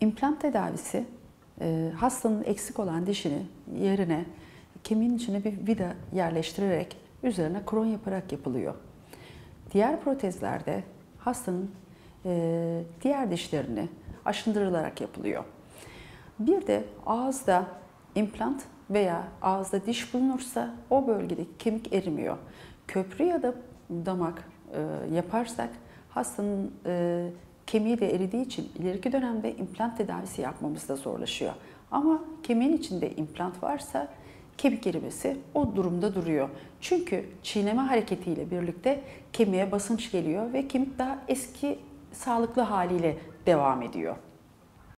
İmplant tedavisi e, hastanın eksik olan dişini yerine kemiğin içine bir vida yerleştirerek üzerine kron yaparak yapılıyor. Diğer protezlerde hastanın e, diğer dişlerini aşındırılarak yapılıyor. Bir de ağızda implant veya ağızda diş bulunursa o bölgedeki kemik erimiyor. Köprü ya da damak e, yaparsak hastanın e, kemiği de eridiği için ileriki dönemde implant tedavisi yapmamız da zorlaşıyor. Ama kemiğin içinde implant varsa kemik erimesi o durumda duruyor. Çünkü çiğneme hareketiyle birlikte kemiğe basınç geliyor ve kemik daha eski sağlıklı haliyle devam ediyor.